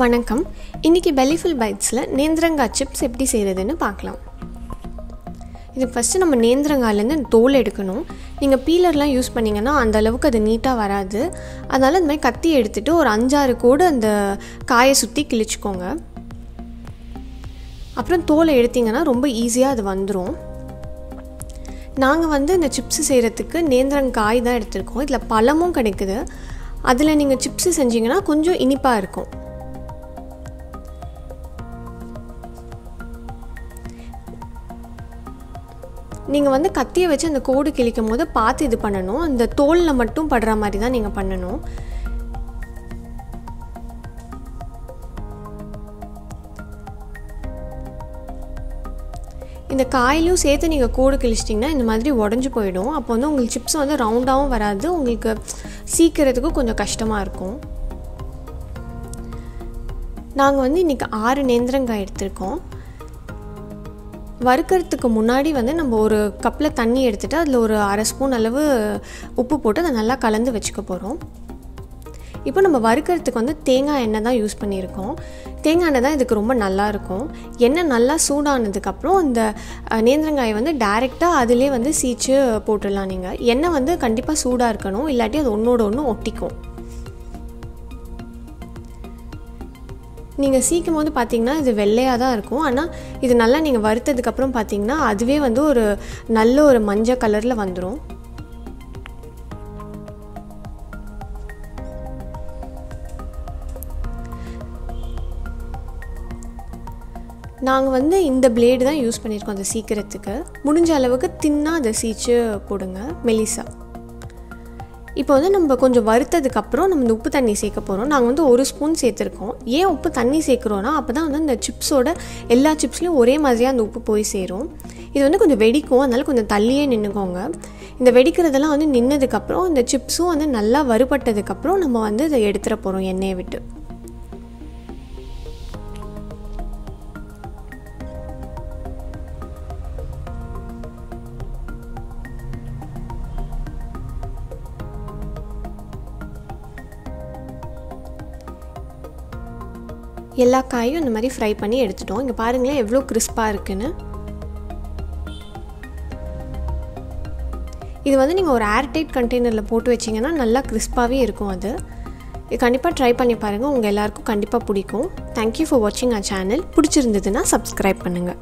வணக்கம். இன்றைக்கி பெலிஃபுல் பைட்ஸில் நேந்திரங்காய் சிப்ஸ் எப்படி செய்கிறதுன்னு பார்க்கலாம். இது ஃபஸ்ட்டு நம்ம நேந்திரங்காயிலேருந்து தோல் எடுக்கணும். நீங்கள் பீலர்லாம் யூஸ் பண்ணிங்கன்னா அந்த அளவுக்கு அது நீட்டாக வராது. அதனால் இந்த மாதிரி கத்தி எடுத்துகிட்டு ஒரு அஞ்சாறு கோடு அந்த காயை சுற்றி கிழிச்சிக்கோங்க. அப்புறம் தோலை எடுத்திங்கன்னா ரொம்ப ஈஸியாக அது வந்துடும் நாங்கள் வந்து இந்த சிப்ஸு செய்கிறதுக்கு நேந்திரங்காய் தான் எடுத்திருக்கோம். இதில் பழமும் கிடைக்குது. அதில் நீங்கள் சிப்ஸு செஞ்சிங்கன்னா கொஞ்சம் இனிப்பாக இருக்கும். நீங்கள் வந்து கத்தியை வச்சு அந்த கோடு கிழிக்கும் போது பார்த்து இது பண்ணணும். அந்த தோலில் மட்டும் படுற மாதிரி தான் நீங்கள் பண்ணணும். இந்த காயிலையும் சேர்த்து நீங்கள் கோடு கிழிச்சிட்டிங்கன்னா இந்த மாதிரி உடஞ்சி போயிடும். அப்போ வந்து உங்களுக்கு சிப்ஸ் வந்து ரவுண்டாகவும் வராது. உங்களுக்கு சீக்கிறதுக்கு கொஞ்சம் கஷ்டமாக இருக்கும். நாங்கள் வந்து இன்றைக்கி ஆறு நேந்திரங்காய் எடுத்திருக்கோம். வறுக்கிறதுக்கு முன்னாடி வந்து நம்ம ஒரு கப்பில் தண்ணி எடுத்துகிட்டு அதில் ஒரு அரை ஸ்பூன் அளவு உப்பு போட்டு அதை நல்லா கலந்து வச்சுக்க போகிறோம் இப்போ நம்ம வறுக்கிறதுக்கு வந்து தேங்காய் எண்ணெய் தான் யூஸ் பண்ணியிருக்கோம். தேங்காய் எண்ணெய் தான் இதுக்கு ரொம்ப நல்லாயிருக்கும் எண்ணெய் நல்லா சூடானதுக்கப்புறம் அந்த நேந்திரங்காயை வந்து டைரெக்டாக அதிலே வந்து சீச்சு போட்டுடலாம் நீங்கள் எண்ணெய் வந்து கண்டிப்பாக சூடாக இருக்கணும். இல்லாட்டி அது ஒன்றோட ஒன்று ஒட்டிக்கும். நீங்கள் சீக்கும் போது பார்த்தீங்கன்னா இது வெள்ளையாக தான் இருக்கும். ஆனால் இது நல்லா நீங்கள் வறுத்ததுக்கப்புறம் பார்த்தீங்கன்னா அதுவே வந்து ஒரு நல்ல ஒரு மஞ்சள் கலரில் வந்துடும் நாங்கள் வந்து இந்த பிளேடு தான் யூஸ் பண்ணியிருக்கோம் அதை சீக்கிரத்துக்கு. முடிஞ்ச அளவுக்கு தின்னாக அதை சீச்சு போடுங்க. மெலிசா. இப்போ வந்து நம்ம கொஞ்சம் வறுத்ததுக்கப்புறம் நம்ம இந்த உப்பு தண்ணி சேர்க்க போகிறோம் நாங்கள் வந்து ஒரு ஸ்பூன் சேர்த்துருக்கோம். ஏன் உப்பு தண்ணி சேர்க்குறோன்னா அப்போ தான் வந்து அந்த சிப்ஸோட எல்லா சிப்ஸ்லேயும் ஒரே மாதிரியாக அந்த உப்பு போய் சேரும். இது வந்து கொஞ்சம் வெடிக்கும். அதனால் கொஞ்சம் தள்ளியே நின்றுக்கோங்க இந்த வெடிக்கிறதெல்லாம் வந்து நின்னதுக்கப்புறம் இந்த சிப்ஸும் வந்து நல்லா வறுபட்டதுக்கப்புறம் நம்ம வந்து இதை எடுத்துகிற போகிறோம் எண்ணெயை விட்டு. எல்லா காயும் இந்த மாதிரி ஃப்ரை பண்ணி எடுத்துட்டோம். இங்கே பாருங்களேன் எவ்வளோ கிறிஸ்பாக இருக்குன்னு. இது வந்து நீங்கள் ஒரு ஏர்டைட் கண்டெய்னரில் போட்டு வச்சிங்கன்னா நல்லா கிறிஸ்பாகவே இருக்கும் அது. இது கண்டிப்பாக ட்ரை பண்ணி பாருங்கள் உங்கள் எல்லாருக்கும் கண்டிப்பாக பிடிக்கும். தேங்க்யூ ஃபார் வாட்சிங் அ சேனல் பிடிச்சிருந்ததுன்னா சப்ஸ்கிரைப் பண்ணுங்கள்